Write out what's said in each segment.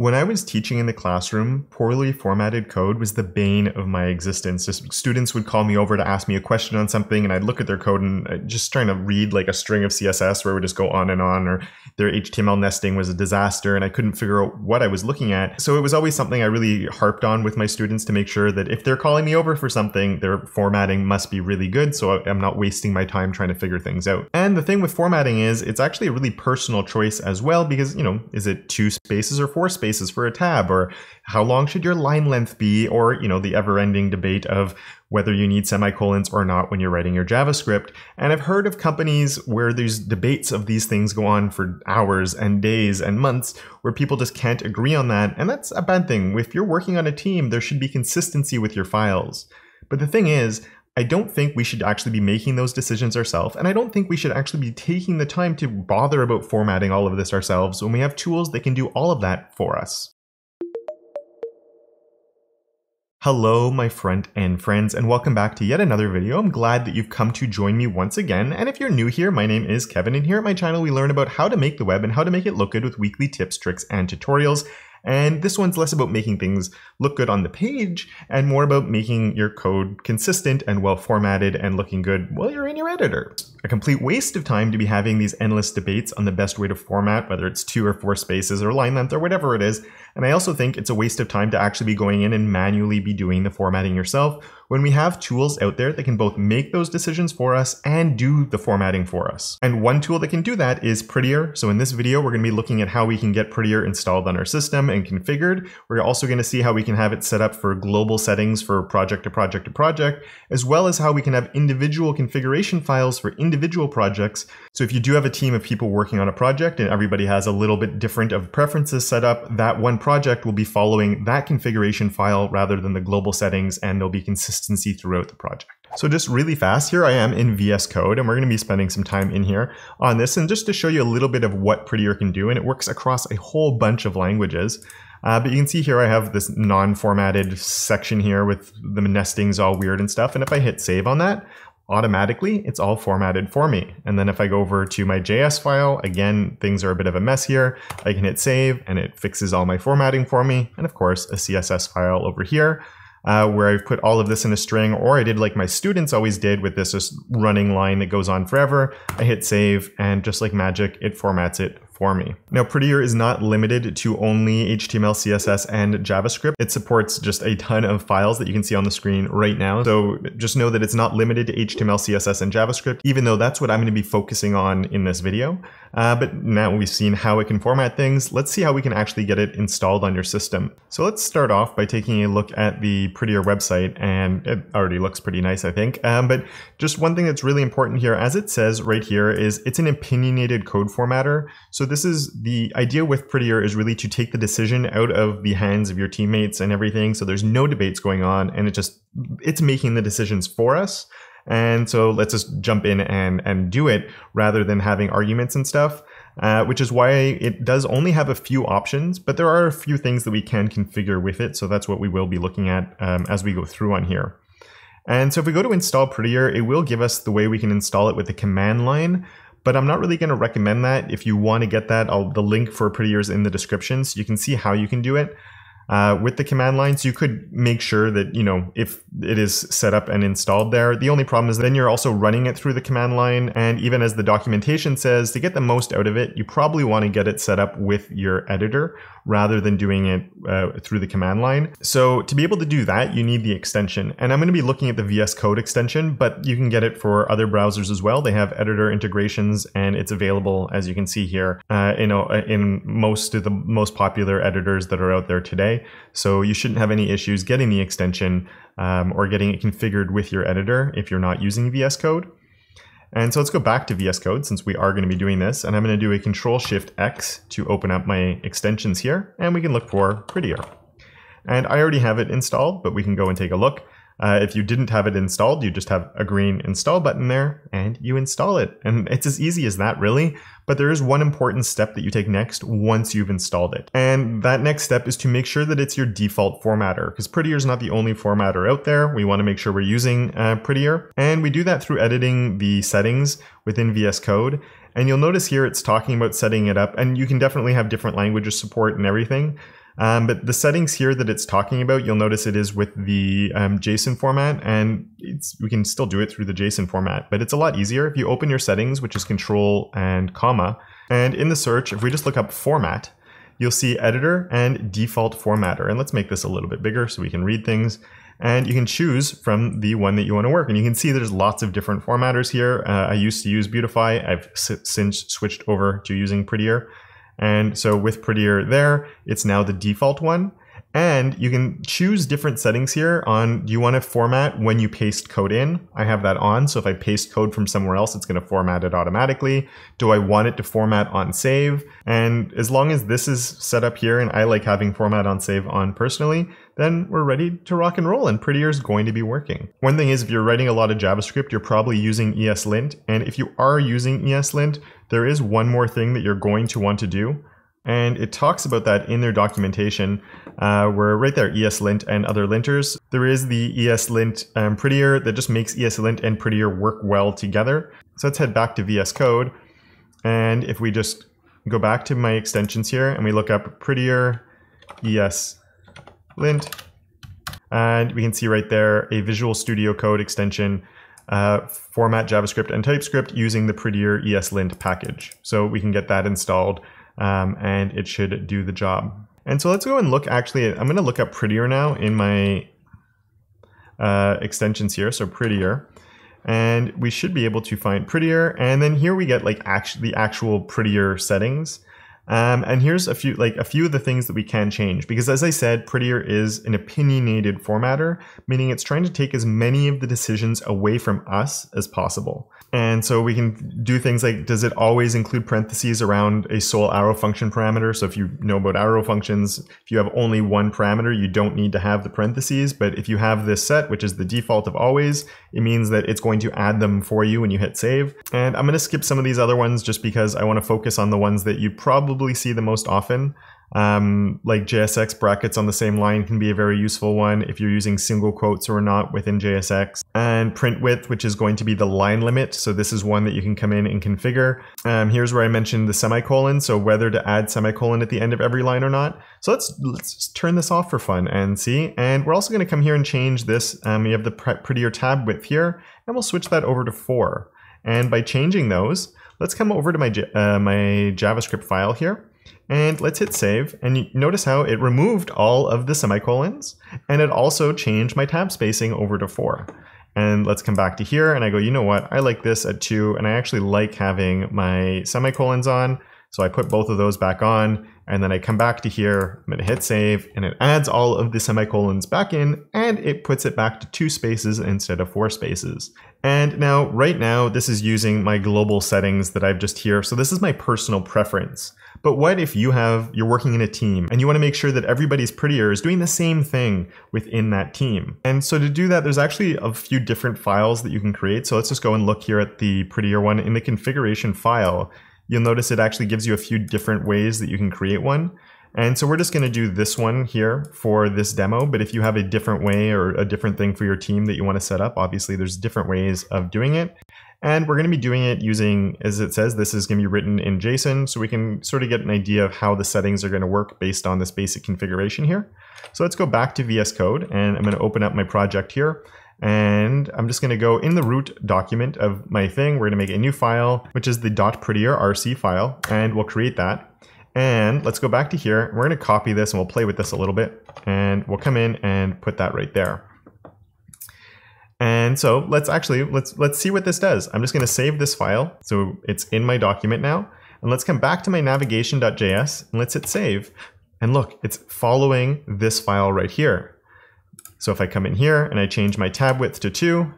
When I was teaching in the classroom, poorly formatted code was the bane of my existence. Just students would call me over to ask me a question on something, and I'd look at their code and uh, just trying to read like a string of CSS where it would just go on and on, or their HTML nesting was a disaster, and I couldn't figure out what I was looking at. So it was always something I really harped on with my students to make sure that if they're calling me over for something, their formatting must be really good, so I'm not wasting my time trying to figure things out. And the thing with formatting is it's actually a really personal choice as well, because, you know, is it two spaces or four spaces? Spaces for a tab or how long should your line length be or you know the ever-ending debate of whether you need semicolons or not when you're writing your javascript. And i've heard of companies where there's debates of these things go on for hours and days and months where people just can't agree on that and that's a bad thing. If you're working on a team there should be consistency with your files. But the thing is I don't think we should actually be making those decisions ourselves, and I don't think we should actually be taking the time to bother about formatting all of this ourselves when we have tools that can do all of that for us. Hello, my front end friends, and welcome back to yet another video. I'm glad that you've come to join me once again. And if you're new here, my name is Kevin, and here at my channel, we learn about how to make the web and how to make it look good with weekly tips, tricks, and tutorials. And this one's less about making things look good on the page and more about making your code consistent and well formatted and looking good while you're in your editor. A complete waste of time to be having these endless debates on the best way to format, whether it's two or four spaces or line length or whatever it is. And I also think it's a waste of time to actually be going in and manually be doing the formatting yourself when we have tools out there that can both make those decisions for us and do the formatting for us. And one tool that can do that is Prettier. So in this video, we're going to be looking at how we can get Prettier installed on our system and configured. We're also going to see how we can have it set up for global settings for project to project to project, as well as how we can have individual configuration files for individual projects. So if you do have a team of people working on a project and everybody has a little bit different of preferences set up, that one project will be following that configuration file rather than the global settings and there'll be consistency throughout the project. So just really fast, here I am in VS Code, and we're going to be spending some time in here on this, and just to show you a little bit of what Prettier can do, and it works across a whole bunch of languages. Uh, but you can see here I have this non-formatted section here with the nestings all weird and stuff, and if I hit save on that, automatically it's all formatted for me. And then if I go over to my JS file, again, things are a bit of a mess here. I can hit save and it fixes all my formatting for me. And of course, a CSS file over here uh, where I've put all of this in a string, or I did like my students always did with this just running line that goes on forever. I hit save, and just like magic, it formats it for me. Now, Prettier is not limited to only HTML, CSS, and JavaScript. It supports just a ton of files that you can see on the screen right now. So just know that it's not limited to HTML, CSS, and JavaScript, even though that's what I'm going to be focusing on in this video. Uh, but now we've seen how it can format things. Let's see how we can actually get it installed on your system. So let's start off by taking a look at the Prettier website, and it already looks pretty nice, I think. Um, but just one thing that's really important here, as it says right here, is it's an opinionated code formatter. So this is the idea with Prettier is really to take the decision out of the hands of your teammates and everything. So there's no debates going on and it just, it's making the decisions for us. And so let's just jump in and, and do it rather than having arguments and stuff. Uh, which is why it does only have a few options, but there are a few things that we can configure with it. So that's what we will be looking at um, as we go through on here. And so if we go to install Prettier, it will give us the way we can install it with the command line but I'm not really going to recommend that. If you want to get that, I'll, the link for Prettier is in the description, so you can see how you can do it uh, with the command lines, you could make sure that, you know, if it is set up and installed there. The only problem is then you're also running it through the command line. And even as the documentation says, to get the most out of it, you probably want to get it set up with your editor rather than doing it uh, through the command line. So to be able to do that, you need the extension. And I'm going to be looking at the VS Code extension, but you can get it for other browsers as well. They have editor integrations and it's available, as you can see here, uh, in, in most of the most popular editors that are out there So you shouldn't have any issues getting the extension um, or getting it configured with your editor if you're not using VS Code. And so let's go back to VS Code since we are going to be doing this. And I'm going to do a Control Shift X to open up my extensions here. And we can look for Prettier. And I already have it installed, but we can go and take a look. Uh, if you didn't have it installed, you just have a green install button there and you install it. And it's as easy as that really, but there is one important step that you take next once you've installed it. And that next step is to make sure that it's your default formatter because Prettier is not the only formatter out there. We want to make sure we're using uh, Prettier and we do that through editing the settings within VS Code. And you'll notice here it's talking about setting it up and you can definitely have different languages support and everything. Um, but the settings here that it's talking about, you'll notice it is with the um, JSON format, and we can still do it through the JSON format, but it's a lot easier if you open your settings, which is control and comma, and in the search, if we just look up format, you'll see editor and default formatter. And let's make this a little bit bigger so we can read things. And you can choose from the one that you want to work. And you can see there's lots of different formatters here. Uh, I used to use Beautify. I've since switched over to using Prettier. And so with Prettier there, it's now the default one. And you can choose different settings here on do you want to format when you paste code in? I have that on. So if I paste code from somewhere else, it's going to format it automatically. Do I want it to format on save? And as long as this is set up here and I like having format on save on personally, then we're ready to rock and roll and Prettier is going to be working. One thing is if you're writing a lot of JavaScript, you're probably using ESLint. And if you are using ESLint, there is one more thing that you're going to want to do. And it talks about that in their documentation, uh, where right there, ESLint and other linters. There is the ESLint um, Prettier that just makes ESLint and Prettier work well together. So let's head back to VS Code. And if we just go back to my extensions here and we look up Prettier ESLint, and we can see right there a Visual Studio Code extension uh, format JavaScript and TypeScript using the Prettier ESLint package. So we can get that installed um, and it should do the job. And so let's go and look actually, I'm going to look up Prettier now in my uh, extensions here. So Prettier. And we should be able to find Prettier. And then here we get like actually the actual Prettier settings. Um, and here's a few like a few of the things that we can change because as I said, Prettier is an opinionated formatter, meaning it's trying to take as many of the decisions away from us as possible. And so we can do things like, does it always include parentheses around a sole arrow function parameter? So if you know about arrow functions, if you have only one parameter, you don't need to have the parentheses. But if you have this set, which is the default of always, it means that it's going to add them for you when you hit save. And I'm going to skip some of these other ones just because I want to focus on the ones that you probably see the most often. Um, like JSX brackets on the same line can be a very useful one if you're using single quotes or not within JSX. And print width, which is going to be the line limit. So this is one that you can come in and configure. Um, here's where I mentioned the semicolon. So whether to add semicolon at the end of every line or not. So let's let's turn this off for fun and see. And we're also going to come here and change this. Um, we have the prettier tab width here, and we'll switch that over to four. And by changing those, let's come over to my, uh, my JavaScript file here and let's hit save. And notice how it removed all of the semicolons and it also changed my tab spacing over to four. And let's come back to here and I go, you know what? I like this at two and I actually like having my semicolons on. So I put both of those back on and then I come back to here, I'm gonna hit save and it adds all of the semicolons back in and it puts it back to two spaces instead of four spaces. And now, right now, this is using my global settings that I've just here. So this is my personal preference. But what if you have, you're working in a team and you want to make sure that everybody's prettier is doing the same thing within that team. And so to do that, there's actually a few different files that you can create. So let's just go and look here at the prettier one in the configuration file. You'll notice it actually gives you a few different ways that you can create one. And so we're just going to do this one here for this demo, but if you have a different way or a different thing for your team that you want to set up, obviously there's different ways of doing it. And we're going to be doing it using, as it says, this is going to be written in JSON, so we can sort of get an idea of how the settings are going to work based on this basic configuration here. So let's go back to VS Code, and I'm going to open up my project here. And I'm just going to go in the root document of my thing. We're going to make a new file, which is the .prettier RC file, and we'll create that. And let's go back to here. We're going to copy this and we'll play with this a little bit. And we'll come in and put that right there. And so let's actually, let's, let's see what this does. I'm just going to save this file. So it's in my document now. And let's come back to my navigation.js and let's hit save. And look, it's following this file right here. So if I come in here and I change my tab width to 2,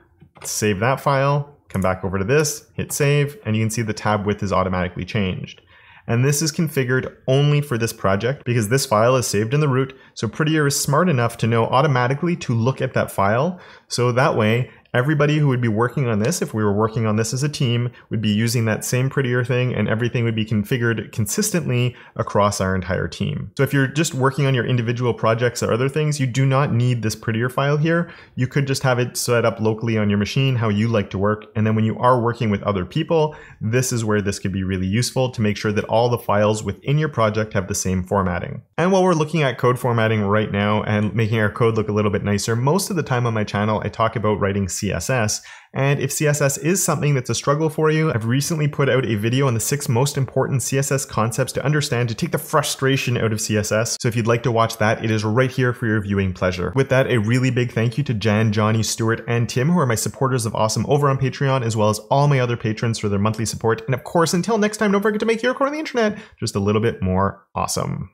save that file, come back over to this, hit save, and you can see the tab width is automatically changed. And this is configured only for this project because this file is saved in the root. So Prettier is smart enough to know automatically to look at that file. So that way, everybody who would be working on this, if we were working on this as a team, would be using that same prettier thing and everything would be configured consistently across our entire team. So if you're just working on your individual projects or other things, you do not need this prettier file here. You could just have it set up locally on your machine, how you like to work. And then when you are working with other people, this is where this could be really useful to make sure that all the files within your project have the same formatting. And while we're looking at code formatting right now and making our code look a little bit nicer, most of the time on my channel, I talk about writing CSS. And if CSS is something that's a struggle for you, I've recently put out a video on the six most important CSS concepts to understand to take the frustration out of CSS. So if you'd like to watch that, it is right here for your viewing pleasure. With that, a really big thank you to Jan, Johnny, Stuart, and Tim, who are my supporters of Awesome over on Patreon, as well as all my other patrons for their monthly support. And of course, until next time, don't forget to make your corner of the internet just a little bit more awesome.